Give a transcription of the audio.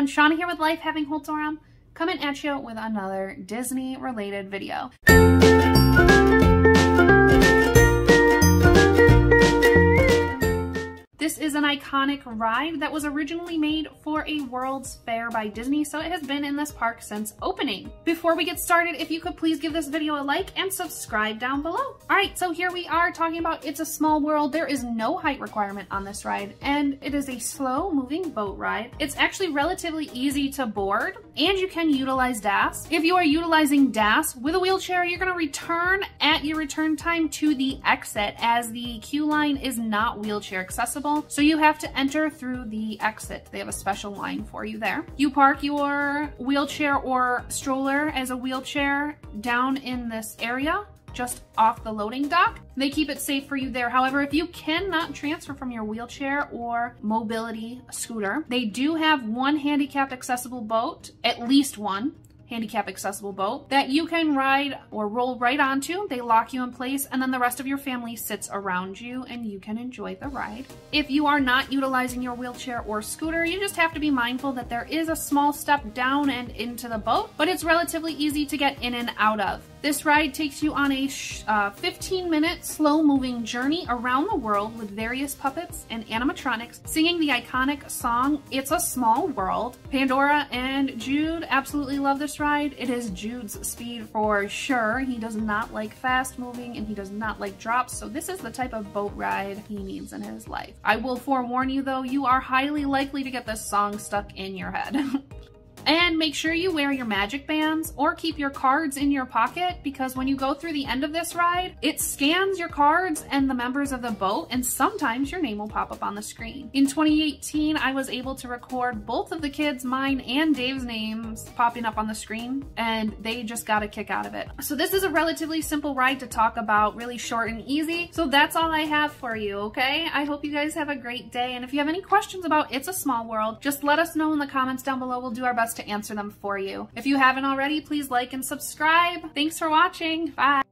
everyone, Shauna here with Life Having Holt-Oram, coming at you with another Disney related video. An iconic ride that was originally made for a World's Fair by Disney, so it has been in this park since opening. Before we get started, if you could please give this video a like and subscribe down below. All right, so here we are talking about It's a Small World. There is no height requirement on this ride, and it is a slow moving boat ride. It's actually relatively easy to board, and you can utilize DAS. If you are utilizing DAS with a wheelchair, you're gonna return at your return time to the exit as the queue line is not wheelchair accessible so you have to enter through the exit. They have a special line for you there. You park your wheelchair or stroller as a wheelchair down in this area just off the loading dock. They keep it safe for you there. However, if you cannot transfer from your wheelchair or mobility scooter, they do have one handicapped accessible boat, at least one, handicap accessible boat that you can ride or roll right onto. They lock you in place and then the rest of your family sits around you and you can enjoy the ride. If you are not utilizing your wheelchair or scooter, you just have to be mindful that there is a small step down and into the boat, but it's relatively easy to get in and out of. This ride takes you on a uh, 15 minute slow moving journey around the world with various puppets and animatronics singing the iconic song It's a Small World. Pandora and Jude absolutely love this ride. It is Jude's speed for sure. He does not like fast moving and he does not like drops so this is the type of boat ride he needs in his life. I will forewarn you though, you are highly likely to get this song stuck in your head. And make sure you wear your magic bands or keep your cards in your pocket because when you go through the end of this ride, it scans your cards and the members of the boat and sometimes your name will pop up on the screen. In 2018, I was able to record both of the kids, mine and Dave's names popping up on the screen and they just got a kick out of it. So this is a relatively simple ride to talk about, really short and easy. So that's all I have for you, okay? I hope you guys have a great day and if you have any questions about It's a Small World, just let us know in the comments down below. We'll do our best to answer them for you. If you haven't already, please like and subscribe. Thanks for watching. Bye.